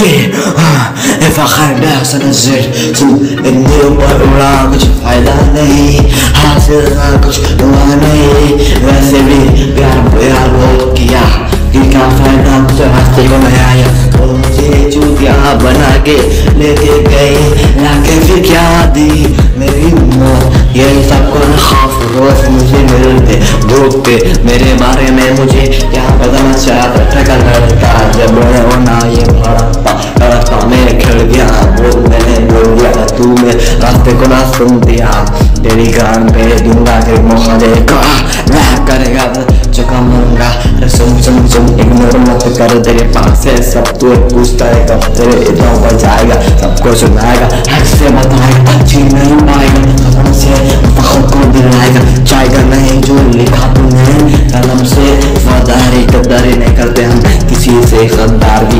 if I नज़र तुम इतने ऊपर उड़ा कुछ फ़ायदा नहीं हासिल ना कुछ हुआ नहीं वैसे भी प्यार प्यार बहुत किया क्या फ़ायदा मुझे रास्ते को मैं आया और मुझे चूतिया बना के लेके गए लाके फिर क्या दी मेरी मौत ये सबको खौफ रोज मुझे मिलते भूखते मेरे बारे में मुझे क्या बताना चाहता था लड़का रास्ते को ना सुन दिया। तेरी कान पे दूँगा कि मौका देगा मैं करेगा चुका मूँगा। सुन सुन सुन इग्नोर मत कर। तेरे पास है सब तू पूछता है, कब तेरे इतना ऊपर जाएगा। सबको सुनाएगा हक से बताएगा जी नहीं पाएगा कदम से खुद को दिलाएगा? जाएगा नहीं जो लिखा तूने। कलम से वफादारी गद्दारी नहीं करते हम किसी से गद्दार है